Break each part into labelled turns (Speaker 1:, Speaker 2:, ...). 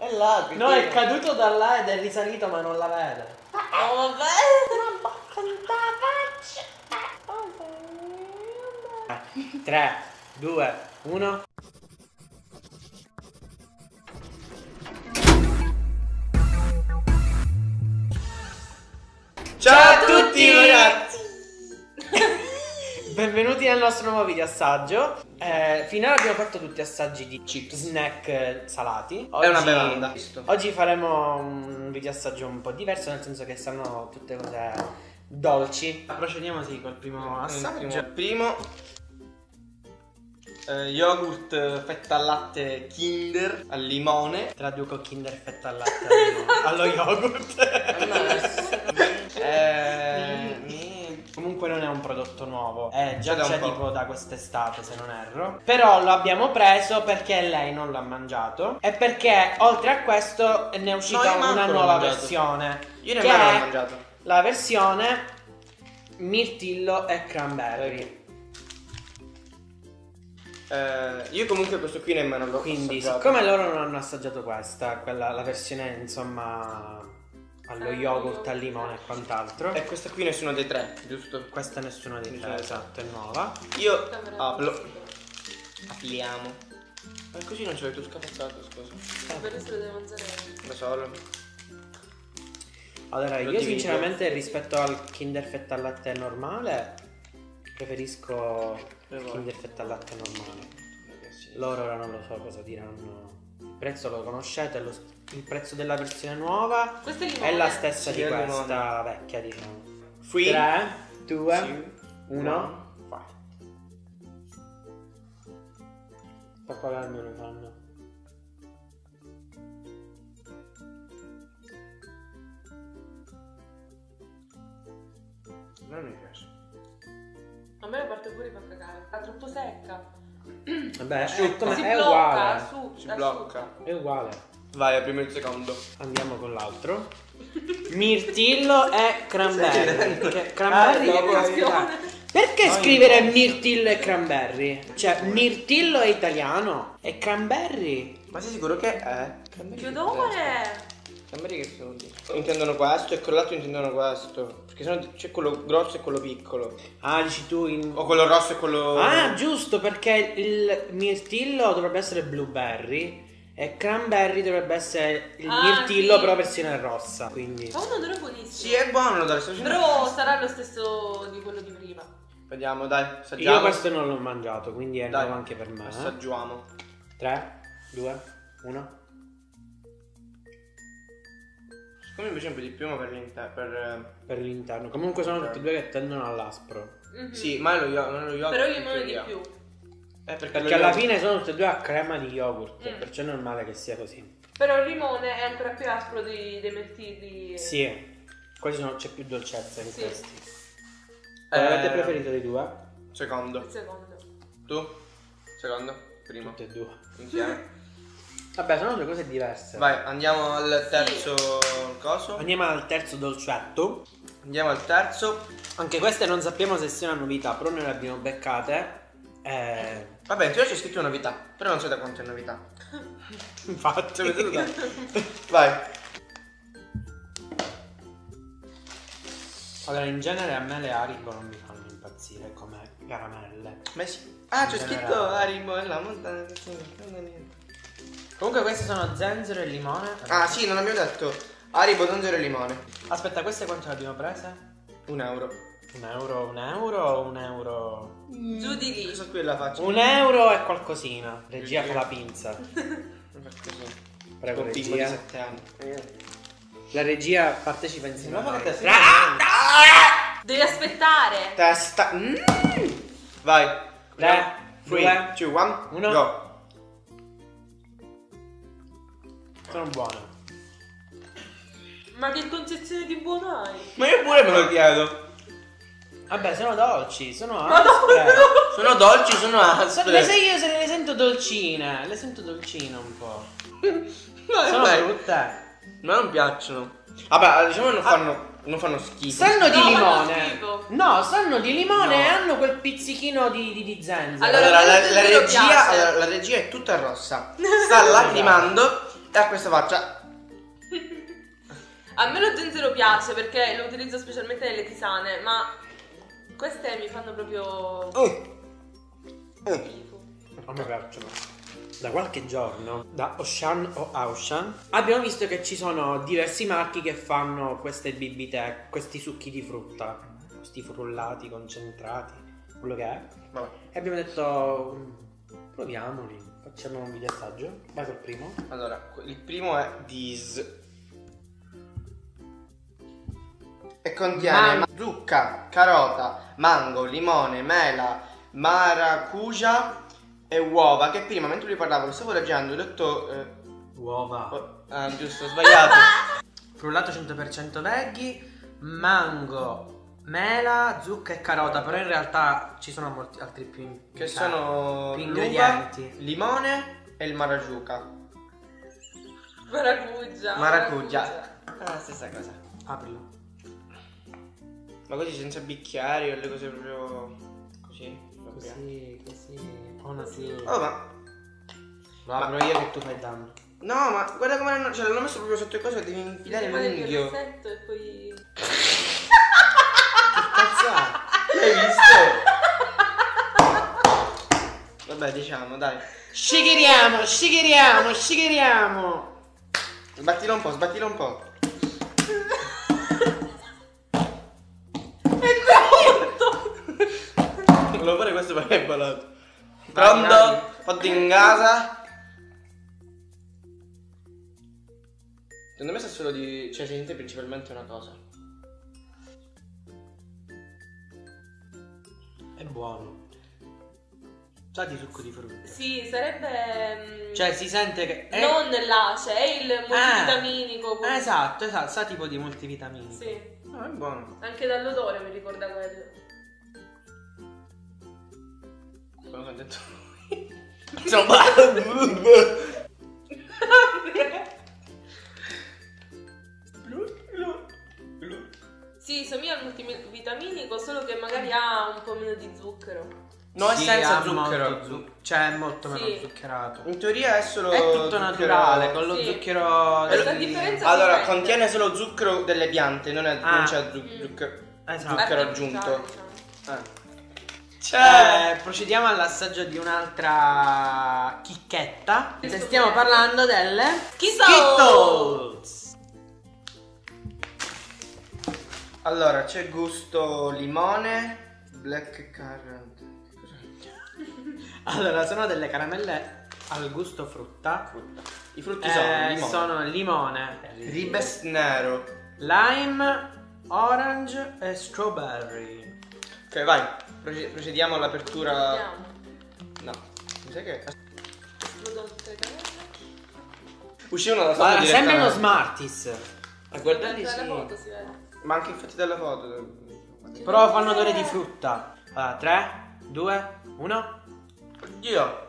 Speaker 1: È là,
Speaker 2: No, è caduto da là ed è risalito ma non la vede.
Speaker 3: Oh, vabbè.
Speaker 2: 3, 2, 1.
Speaker 1: Ciao a tutti ragazzi!
Speaker 2: Benvenuti nel nostro nuovo video assaggio. Eh, finora abbiamo fatto tutti assaggi di snack eh, salati.
Speaker 1: È una bevanda.
Speaker 2: Oggi faremo un video assaggio un po' diverso, nel senso che saranno tutte cose dolci. Procediamo sì col primo assaggio.
Speaker 1: Assaggio. Primo eh, yogurt eh, fetta al latte Kinder al limone.
Speaker 2: Traduco Kinder fetta al latte allo- allo yogurt.
Speaker 1: Eh, mi-
Speaker 2: Comunque non è un prodotto nuovo, è già
Speaker 1: Da un
Speaker 2: c'è
Speaker 1: po'.
Speaker 2: tipo da quest'estate se non erro. Però lo abbiamo preso perché lei non l'ha mangiato e perché oltre a questo ne è uscita
Speaker 1: No,
Speaker 2: una nuova versione.
Speaker 1: Io nemmeno l'ho mangiato.
Speaker 2: La versione mirtillo e cranberry.
Speaker 1: Eh, io comunque questo qui nemmeno l'ho
Speaker 2: Quindi,
Speaker 1: assaggiato.
Speaker 2: siccome loro non hanno assaggiato questa, quella, la versione insomma allo yogurt, al limone e quant'altro.
Speaker 1: E questa qui nessuno dei tre, giusto?
Speaker 2: Questa tre,
Speaker 1: dei tre.
Speaker 2: esatto, è nuova.
Speaker 1: Io apro. Apriamo. Ma così non ce l'hai tu scapazzato, scusa.
Speaker 3: Per adesso lo devo mangiare.
Speaker 1: Da solo.
Speaker 2: Allora,
Speaker 1: Lo
Speaker 2: io
Speaker 1: divido.
Speaker 2: sinceramente rispetto al Kinder fetta al latte normale, preferisco il Kinder fetta al latte normale. Loro ora non lo so cosa diranno. Il prezzo lo conoscete, lo- il prezzo della versione nuova
Speaker 3: è
Speaker 2: la stessa
Speaker 1: Sì,
Speaker 2: di questa vecchia, diciamo.
Speaker 1: Free.
Speaker 2: 3, 2,
Speaker 1: Two,
Speaker 2: 1.
Speaker 1: vai.
Speaker 2: Pappagallo me lo fanno.
Speaker 1: Non mi piace.
Speaker 3: A me la parte fuori fa cagare. È troppo secca.
Speaker 2: Vabbè, è, come-
Speaker 3: si
Speaker 2: è
Speaker 3: blocca,
Speaker 2: uguale.
Speaker 3: su,
Speaker 1: Si blocca.
Speaker 2: È uguale.
Speaker 1: Vai, apriamo il secondo.
Speaker 2: Andiamo con l'altro. Mirtillo e cranberry. Cranberry
Speaker 1: Ah,
Speaker 2: che
Speaker 1: dopo-
Speaker 2: caspita. Perché
Speaker 1: No,
Speaker 2: scrivere
Speaker 1: in-
Speaker 2: mirtillo e cranberry? Cioè, mirtillo è italiano e cranberry.
Speaker 1: Ma sei sicuro che è?
Speaker 3: su. Chiudone!
Speaker 1: Camberi che sono lì. Intendono questo e con l'altro intendono questo. Perché sennò c'è quello grosso e quello piccolo.
Speaker 2: Ah, dici tu in...
Speaker 1: O quello rosso e quello.
Speaker 2: Ah, giusto, perché il mirtillo dovrebbe essere blueberry e cranberry dovrebbe essere il
Speaker 3: Ah,
Speaker 2: mirtillo
Speaker 3: sì.
Speaker 2: però versione rossa, quindi...
Speaker 3: Fa un odore buonissimo.
Speaker 1: Sì, è buono, dai, sto facendo.
Speaker 3: Però sarà lo stesso di quello di prima.
Speaker 1: Vediamo, dai, assaggiamo.
Speaker 2: Io questo non l'ho mangiato, quindi è
Speaker 1: Dai,
Speaker 2: nuovo anche per me. eh.
Speaker 1: Assaggiamo.
Speaker 2: 3, 2, 1.
Speaker 1: Secondo me invece un po' di più, ma per l'interno. Per... eh,
Speaker 2: Per l'interno. Comunque sono tutti e due che tendono all'aspro.
Speaker 3: Mhm.
Speaker 1: Sì, ma è lo yo- è lo yogurt.
Speaker 3: Però il
Speaker 1: in
Speaker 3: limone di
Speaker 1: teoria.
Speaker 3: più.
Speaker 1: Eh, perché,
Speaker 2: Perché alla fine sono tutte e due a crema di yogurt,
Speaker 3: Mm.
Speaker 2: perciò è normale che sia così.
Speaker 3: Però il limone è ancora più aspro dei, dei mirtilli.
Speaker 2: Sì, quasi sono- c'è più dolcezza in
Speaker 3: Sì.
Speaker 2: questi.
Speaker 1: Eh,
Speaker 2: avete preferito dei due?
Speaker 1: Secondo.
Speaker 3: Il secondo.
Speaker 1: Tu? Secondo? Primo.
Speaker 2: Tutti e due.
Speaker 1: Insieme.
Speaker 2: Vabbè, sono due cose diverse.
Speaker 1: Vai, andiamo al terzo coso.
Speaker 2: Andiamo al terzo dolcetto.
Speaker 1: Andiamo al terzo.
Speaker 2: Anche queste non sappiamo se sia una novità, però noi le abbiamo beccate. Eh,
Speaker 1: Vabbè, in teoria c'è scritto novità, però non so da quanto è novità.
Speaker 2: infatti.
Speaker 1: Cioè, Vai.
Speaker 2: Allora, in genere a me le Haribo non mi fanno impazzire come caramelle.
Speaker 1: Ma sì. Ah, c'è
Speaker 2: In
Speaker 1: scritto
Speaker 2: generale.
Speaker 1: Haribo e la montagna. Non è niente.
Speaker 2: Comunque queste sono zenzero e limone.
Speaker 1: Ah, sì, non abbiamo detto. Haribo, zenzero e limone.
Speaker 2: Aspetta, queste quanto le abbiamo prese?
Speaker 1: Un euro.
Speaker 2: Un euro, un euro o un euro?
Speaker 3: Giù di lì.
Speaker 1: Questa qui la faccio.
Speaker 2: Un euro e qualcosina. Regia fa la pinza. Prego, regia.
Speaker 1: 7 anni.
Speaker 2: La regia partecipa insieme a
Speaker 1: Ma che te
Speaker 2: Ah!
Speaker 3: Devi aspettare.
Speaker 1: Testa. Mm. Vai.
Speaker 2: Tre,
Speaker 1: 3,
Speaker 2: due,
Speaker 1: 2, 1,
Speaker 2: uno.
Speaker 1: Go.
Speaker 2: Sono buone.
Speaker 3: Ma che concezione di buono hai?
Speaker 1: Ma io pure me lo chiedo.
Speaker 2: Vabbè, sono dolci, sono aspre.
Speaker 1: Sono dolci, sono
Speaker 2: So-
Speaker 1: aspre.
Speaker 2: le sai io se le sento dolcine, le sento dolcine un po'.
Speaker 1: No,
Speaker 2: Sono
Speaker 1: vabbè.
Speaker 2: brutte.
Speaker 1: Ma non piacciono. Vabbè, diciamo non fanno, non fanno schifo.
Speaker 2: Sanno di
Speaker 3: No,
Speaker 2: limone. No, sanno di limone
Speaker 1: No.
Speaker 2: e hanno quel pizzichino di, di, di zenzero.
Speaker 3: Allora,
Speaker 1: Allora, la, la regia, allora, la regia è tutta rossa. Sta lacrimando E a questa faccia.
Speaker 3: A me lo zenzero piace perché lo utilizzo specialmente nelle tisane, ma queste mi fanno proprio
Speaker 1: Oh. Oh.
Speaker 3: schifo.
Speaker 2: A me piacciono. Da qualche giorno, da Ocean o Ocean, abbiamo visto che ci sono diversi marchi che fanno queste bibite, questi succhi di frutta, questi frullati concentrati, quello che è.
Speaker 1: Vabbè.
Speaker 2: E abbiamo detto, "Mm, proviamoli, facciamo un video assaggio. Vai col primo.
Speaker 1: Allora, il primo è Diz. E contiene
Speaker 2: Man-
Speaker 1: zucca, carota, mango, limone, mela, maracuja e uova. Che prima, mentre lui parlava, lo stavo leggendo, ho detto. eh,
Speaker 2: Uova.
Speaker 1: oh, ah, giusto, ho sbagliato.
Speaker 2: Frullato 100% veggie, mango, mela, zucca e carota, però in realtà ci sono molti altri più in-
Speaker 1: che sono
Speaker 2: più
Speaker 1: l'uva,
Speaker 2: ingredienti.
Speaker 1: limone e il maracuja.
Speaker 3: Maracugia.
Speaker 1: Maracuja. Ah, stessa cosa.
Speaker 2: Aprilo.
Speaker 1: Ma così senza bicchieri o le cose proprio così.
Speaker 2: Così, così. Oh, no, sì.
Speaker 1: Oh, ma
Speaker 2: Lo apro io che tu fai danno.
Speaker 1: No, ma guarda come l'hanno. Cioè, l'hanno messo proprio sotto il coso e devi infilare
Speaker 3: il
Speaker 1: l'unghio.
Speaker 3: rossetto e poi...
Speaker 2: Cazzo è?
Speaker 1: L'hai visto? Vabbè, diciamo, dai.
Speaker 2: Scigheriamo, scigheriamo, scigheriamo.
Speaker 1: Sbattilo un po', sbattilo un po'. Pronto? Fatto in casa. Secondo me sa solo di. cioè si sente principalmente una cosa.
Speaker 2: È buono. Sa di succo di frutta.
Speaker 3: Sì, sarebbe... mm,
Speaker 2: Cioè si sente che è...
Speaker 3: Non l'ace, è il multivitaminico.
Speaker 2: Ah, esatto, esatto, sa tipo di multivitamini.
Speaker 3: Sì,
Speaker 1: No, è buono.
Speaker 3: anche dall'odore mi ricorda quello.
Speaker 1: Detto. Insomma.
Speaker 3: Sì, somiglia al multivitaminico, solo che magari ha un po' meno di zucchero.
Speaker 1: No, è
Speaker 2: Sì,
Speaker 1: senza zucchero.
Speaker 2: zu- cioè è molto meno
Speaker 3: Sì.
Speaker 2: zuccherato.
Speaker 1: In teoria è solo.
Speaker 2: È tutto
Speaker 1: zucchero-
Speaker 2: naturale, con lo
Speaker 3: Sì.
Speaker 2: zucchero...
Speaker 3: Questa
Speaker 2: di-
Speaker 3: differenza-
Speaker 1: Allora,
Speaker 3: sente.
Speaker 1: contiene solo zucchero delle piante, non, è,
Speaker 2: Ah.
Speaker 1: non c'è zu-
Speaker 3: Mm.
Speaker 1: zucchero.
Speaker 2: Esatto.
Speaker 1: Zucchero aggiunto.
Speaker 3: diciamo.
Speaker 1: Eh. Cioè.
Speaker 2: Eh, procediamo all'assaggio di un'altra chicchetta.
Speaker 3: Questo
Speaker 2: stiamo parlando delle
Speaker 3: Skittles!
Speaker 2: Skittles.
Speaker 1: Allora, c'è gusto limone, black currant.
Speaker 2: Allora, sono delle caramelle al gusto frutta.
Speaker 1: Frutta. I frutti
Speaker 2: Eh,
Speaker 1: sono limone.
Speaker 2: sono limone,
Speaker 1: Ribes nero.
Speaker 2: lime, orange e strawberry.
Speaker 1: Ok, vai. Proce- procediamo all'apertura. No. Mi sa che. Uscivano da sotto
Speaker 2: Allora, sembrano
Speaker 1: direttamente.
Speaker 2: Smarties. A guardarli
Speaker 3: Dalla
Speaker 2: sì.
Speaker 3: foto si vede.
Speaker 1: Ma anche infatti dalla foto.
Speaker 2: Però fanno odore di frutta. Allora, 3, 2, 1.
Speaker 1: Oddio.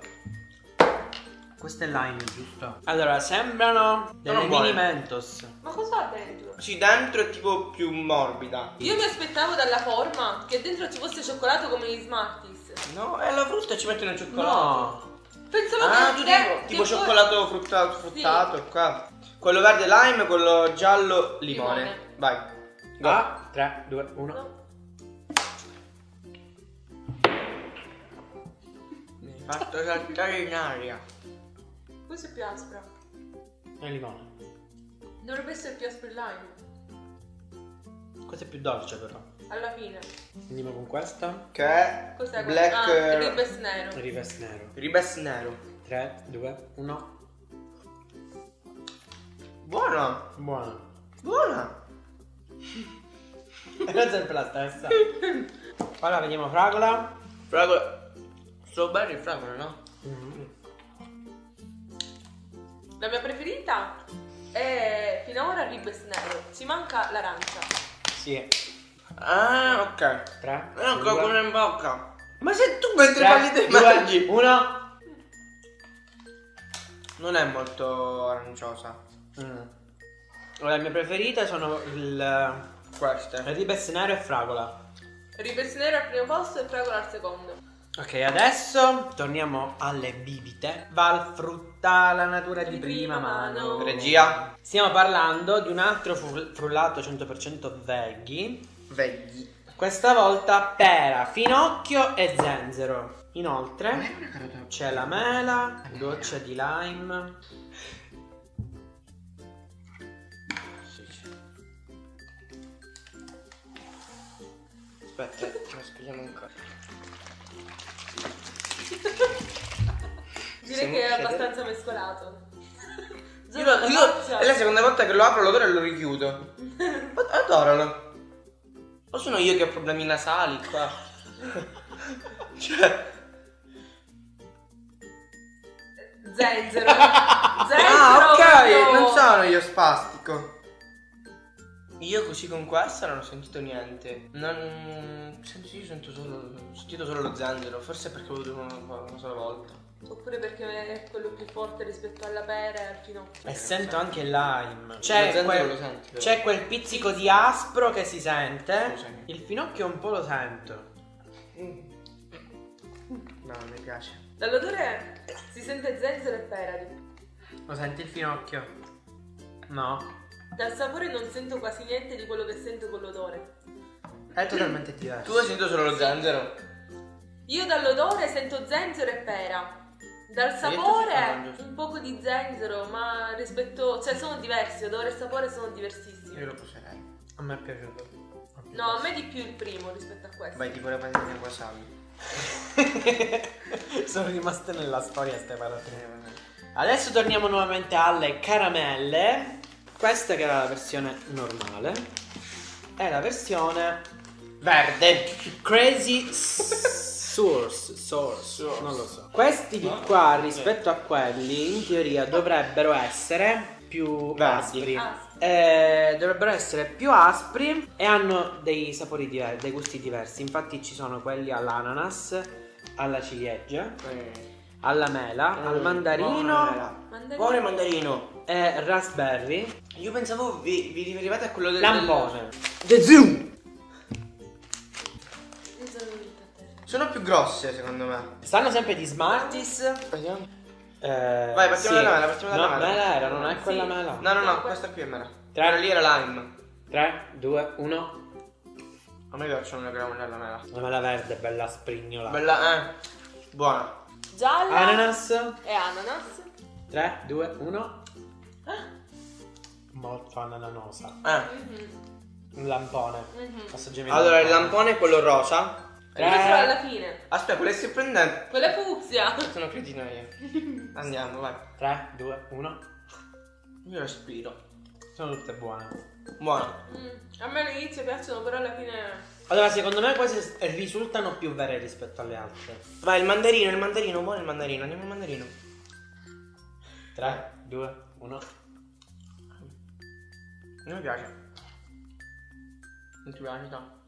Speaker 2: Questo è lime, giusto? Allora, sembrano delle
Speaker 1: buone.
Speaker 2: mini Mentos.
Speaker 3: Ma cosa ha dentro?
Speaker 1: Sì, dentro è tipo più morbida.
Speaker 3: Io mi aspettavo dalla forma che dentro ci fosse cioccolato come gli Smarties.
Speaker 1: No, è la frutta ci mettono il cioccolato.
Speaker 2: No.
Speaker 3: Pensavo
Speaker 1: Ah,
Speaker 3: che
Speaker 1: tu
Speaker 3: che-
Speaker 1: tipo,
Speaker 3: che
Speaker 1: tipo
Speaker 3: poi-
Speaker 1: cioccolato frutta- fruttato qua. Quello verde lime, quello giallo limone.
Speaker 3: Limone.
Speaker 1: Vai. Go.
Speaker 2: Ah, 3, 2, 1.
Speaker 3: No.
Speaker 1: Mi hai fatto saltare in aria.
Speaker 3: Questo è più aspra.
Speaker 2: È limone.
Speaker 3: Dovrebbe essere più aspro il lime.
Speaker 2: Questo è più dolce però.
Speaker 3: Alla fine.
Speaker 2: Andiamo con questa.
Speaker 1: Che è
Speaker 3: Cos'è
Speaker 1: black
Speaker 3: questo? Ah,
Speaker 1: eh,
Speaker 3: ribes nero.
Speaker 2: Ribes nero.
Speaker 1: ribes nero.
Speaker 2: 3, 2, 1.
Speaker 1: Buona.
Speaker 2: Buono.
Speaker 1: Buona.
Speaker 2: È sempre la stessa. Ora vediamo fragola.
Speaker 1: Fragola. Strawberry fragola, no?
Speaker 2: Mm.
Speaker 3: La mia preferita è finora ribes nero. Ci manca l'arancia.
Speaker 2: Sì.
Speaker 1: Ah, ok.
Speaker 2: 3.
Speaker 1: È un cocco in bocca. Ma se tu mentre parli
Speaker 2: 2,
Speaker 1: mangi
Speaker 2: 1.
Speaker 1: Non è molto aranciosa.
Speaker 2: Mm. Le mie preferite sono il,
Speaker 1: Queste.
Speaker 2: ribes nero e fragola.
Speaker 3: Ribes nero al primo posto e fragola al secondo.
Speaker 2: Ok, adesso torniamo alle bibite. Val la natura di prima mano.
Speaker 1: Regia.
Speaker 2: Stiamo parlando di un altro fru- frullato 100% veggie.
Speaker 1: Vegli.
Speaker 2: Questa volta pera, finocchio e zenzero. Inoltre c'è la mela, goccia di lime.
Speaker 1: Aspetta, lo scogliamo ancora.
Speaker 3: Direi che è abbastanza mescolato.
Speaker 1: Io, lo- io- è la seconda volta che lo apro, l'odore e lo richiudo. Ad- Adoralo. O sono io che ho problemi nasali qua? cioè.
Speaker 3: Zenzero. Zenzero.
Speaker 1: Ah, ok,
Speaker 3: proprio.
Speaker 1: non sono io spastico. Io così con questa non ho sentito niente. Non. Sento, io sento solo. Ho sentito solo lo zenzero. Forse perché ho avuto una, una sola volta.
Speaker 3: Oppure perché è quello più forte rispetto alla pera e al finocchio.
Speaker 2: E sento anche il lime.
Speaker 1: Lo
Speaker 2: C'è,
Speaker 1: zenzero
Speaker 2: quel,
Speaker 1: lo senti,
Speaker 2: c'è quel pizzico di aspro che si sente.
Speaker 1: Scusami.
Speaker 2: Il finocchio un po' lo sento.
Speaker 1: No, non mi piace.
Speaker 3: Dall'odore si sente zenzero e pera.
Speaker 2: Lo senti il finocchio? No.
Speaker 3: Dal sapore non sento quasi niente di quello che sento con l'odore.
Speaker 2: È totalmente diverso.
Speaker 1: Tu hai sentito solo lo zenzero?
Speaker 3: Io dall'odore sento zenzero e pera. Dal sapore un poco di zenzero, ma rispetto... cioè sono diversi, odore e sapore sono diversissimi.
Speaker 1: Io lo poserei.
Speaker 2: A me è piaciuto.
Speaker 3: No, a me di più il primo rispetto a questo.
Speaker 1: Vai, tipo le patatine wasabi.
Speaker 2: Sono rimaste nella storia ste parole.
Speaker 1: Eh, vabbè.
Speaker 2: Adesso torniamo nuovamente alle caramelle. Questa che era la versione normale. È la versione
Speaker 1: Verde.
Speaker 2: Crazy Source. Source.
Speaker 1: Source.
Speaker 2: Non lo so. Questi di qua rispetto a quelli in teoria dovrebbero essere più
Speaker 1: Verdi.
Speaker 2: aspri. Eh, dovrebbero essere più aspri e hanno dei sapori diversi, dei gusti diversi. Infatti ci sono quelli all'ananas, alla ciliegia, alla mela,
Speaker 1: Mm,
Speaker 2: al mandarino
Speaker 1: il mandarino.
Speaker 2: e raspberry.
Speaker 1: Io pensavo vi, vi riferivate a quello del...
Speaker 2: Lampone.
Speaker 1: The Zoom.
Speaker 3: Io sono
Speaker 1: più grosse secondo me.
Speaker 2: Stanno sempre di Smarties.
Speaker 1: Vediamo.
Speaker 2: Eh,
Speaker 1: Vai, partiamo
Speaker 2: sì.
Speaker 1: dalla mela, partiamo dalla
Speaker 2: no,
Speaker 1: mela.
Speaker 2: mela era, non è
Speaker 3: Sì.
Speaker 2: quella mela.
Speaker 1: No, no, no, questa qui è mela.
Speaker 2: Tre.
Speaker 1: Quella lì era lime.
Speaker 2: 3, 2, 1.
Speaker 1: A me piacciono le caramelle alla mela.
Speaker 2: La mela verde, bella sprignola.
Speaker 1: Bella, eh. Buona.
Speaker 3: Gialla
Speaker 2: Ananas.
Speaker 3: e ananas.
Speaker 2: 3, 2, 1. Molto anananosa.
Speaker 1: Eh.
Speaker 3: Mhm,
Speaker 2: Un lampone.
Speaker 3: mhm.
Speaker 2: Assaggiami
Speaker 1: Allora, il lampone è quello rosa.
Speaker 3: Questo alla fine.
Speaker 1: Aspetta, quello stai prendendo.
Speaker 3: Quella è fucsia.
Speaker 1: Sono cretino io. Andiamo, vai.
Speaker 2: 3, 2, 1.
Speaker 1: Io respiro.
Speaker 2: Sono tutte buone.
Speaker 1: Buono.
Speaker 3: Mm, A me all'inizio piacciono, però alla fine.
Speaker 2: Allora, secondo me queste risultano più vere rispetto alle altre.
Speaker 1: Vai, il mandarino, il mandarino, buono il mandarino. Andiamo al mandarino.
Speaker 2: 3, 2, 1.
Speaker 1: Non mi piace. Non ti piace, no?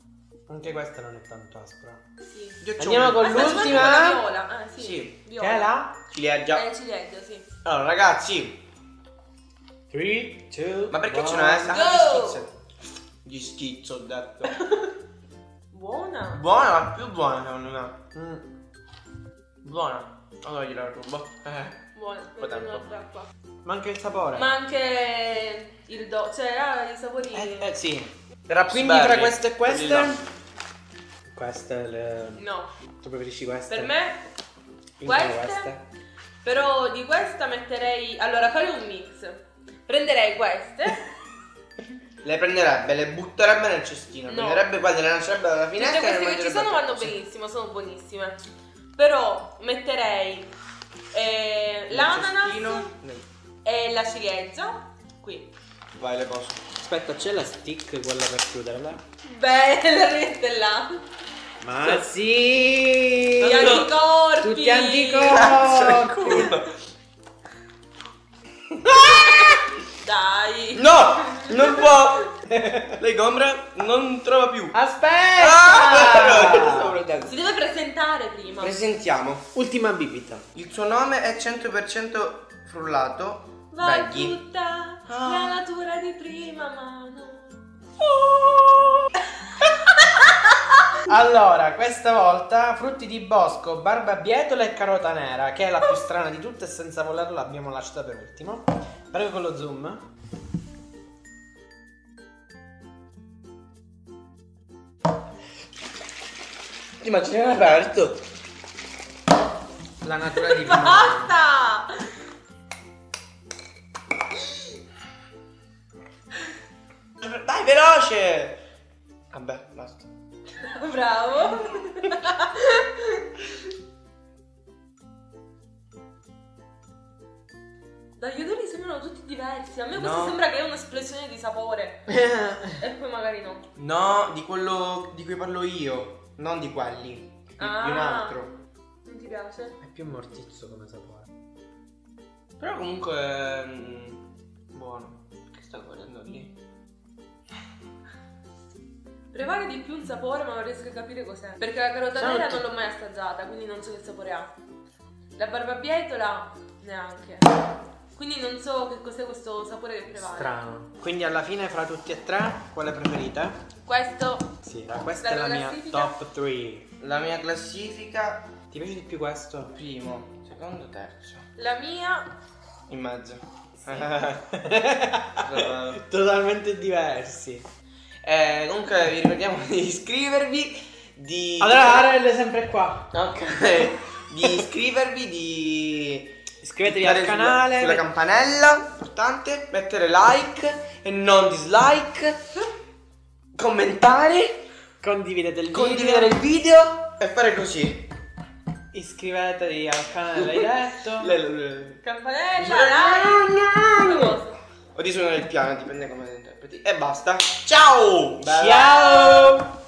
Speaker 2: Anche questa non è tanto aspra.
Speaker 3: Sì.
Speaker 2: Andiamo con
Speaker 3: Aspetta,
Speaker 2: l'ultima.
Speaker 3: c'è viola. Ah, sì.
Speaker 1: Sì.
Speaker 3: Viola.
Speaker 2: Che è la?
Speaker 1: Ciliegia.
Speaker 3: Eh, ciliegia, sì.
Speaker 1: Allora, ragazzi.
Speaker 2: 3, 2,
Speaker 1: Ma perché ce n'è? Ah,
Speaker 3: Go!
Speaker 1: gli schizzo. Gli schizzo, ho detto.
Speaker 3: Buona.
Speaker 1: Buona, ma più buona secondo me.
Speaker 2: Mm.
Speaker 1: Buona. Allora gliela rubo. Eh.
Speaker 3: Buona. Metti
Speaker 1: tanto.
Speaker 3: un'altra qua.
Speaker 2: Ma anche il sapore.
Speaker 3: Ma anche il do, cioè ha i sapori.
Speaker 2: Eh, eh, sì.
Speaker 1: Raspberry.
Speaker 2: Quindi fra queste e queste. Queste le.
Speaker 3: No.
Speaker 2: Tu preferisci queste?
Speaker 3: Per me,
Speaker 2: Quindi
Speaker 3: queste. Però di questa metterei. Allora, fare un mix. Prenderei queste.
Speaker 1: Le prenderebbe, le butterebbe nel cestino.
Speaker 3: No.
Speaker 1: Prenderebbe quelle, le lancerebbe dalla
Speaker 3: Tutte
Speaker 1: finestra e le
Speaker 3: queste che ci sono vanno benissimo, sono buonissime. Però metterei eh, l'ananas
Speaker 1: cestino.
Speaker 3: E la ciliegia. Qui.
Speaker 1: Vai, le posso.
Speaker 2: Aspetta, c'è la stick quella per chiuderla?
Speaker 3: Bella questa là.
Speaker 2: Ma sì!
Speaker 3: Gli anticorpi.
Speaker 2: Tutti anticorpi!
Speaker 1: culo.
Speaker 3: Dai.
Speaker 1: No! Non può! Lei compra, non trova più.
Speaker 2: Aspetta!
Speaker 1: Ah.
Speaker 3: Si deve presentare prima.
Speaker 1: Presentiamo.
Speaker 2: Ultima bibita.
Speaker 1: Il suo nome è 100% frullato.
Speaker 3: Va
Speaker 1: Veggie.
Speaker 3: tutta
Speaker 1: Ah.
Speaker 3: la natura di prima mano.
Speaker 2: Allora, questa volta frutti di bosco, barbabietola e carota nera, che è la più strana di tutte e senza volerlo l'abbiamo lasciata per ultimo. Prego con lo zoom.
Speaker 1: Immagini aperto.
Speaker 2: La natura di prima.
Speaker 3: Basta!
Speaker 1: Dai, veloce! Vabbè, basta.
Speaker 3: Bravo. Dai, gli odori sembrano tutti diversi. A me questo
Speaker 1: No.
Speaker 3: sembra che è un'esplosione di sapore. E poi magari no.
Speaker 1: No, di quello di cui parlo io, non di quelli. Di, di un
Speaker 3: Ah.
Speaker 1: altro.
Speaker 3: Non ti piace?
Speaker 2: È più mortizzo come sapore.
Speaker 1: Però comunque mm, buono. Che sta guardando lì?
Speaker 3: Prevale di più un sapore, ma non riesco a capire cos'è. Perché la carota
Speaker 2: Sono
Speaker 3: nera
Speaker 2: tutti-
Speaker 3: non l'ho mai assaggiata, quindi non so che sapore ha. La barbabietola neanche. Quindi non so che cos'è questo sapore che prevale.
Speaker 2: Strano. Quindi alla fine fra tutti e tre, quale preferite?
Speaker 3: Questo
Speaker 2: Sì, la- questa è
Speaker 3: La
Speaker 2: mia top 3.
Speaker 1: La mia classifica
Speaker 2: Ti piace di più questo?
Speaker 1: primo, secondo, terzo.
Speaker 3: la mia
Speaker 1: In mezzo.
Speaker 2: Totalmente diversi.
Speaker 1: Eh, comunque vi ricordiamo di iscrivervi. Di
Speaker 2: Allora, Arel è sempre qua.
Speaker 1: Ok. di iscrivervi, di
Speaker 2: Iscrivetevi al
Speaker 1: sulla-
Speaker 2: canale.
Speaker 1: Sulla campanella, importante, mettere like e non dislike, commentare,
Speaker 2: Condividete il
Speaker 1: condividere il
Speaker 2: video.
Speaker 1: video e fare così.
Speaker 2: Iscrivetevi al canale, l'hai detto.
Speaker 1: Le- le- le-
Speaker 3: campanella, like, cosa?
Speaker 1: O di suonare il piano, dipende come lo interpreti. E basta. Ciao! Bella.
Speaker 2: Ciao!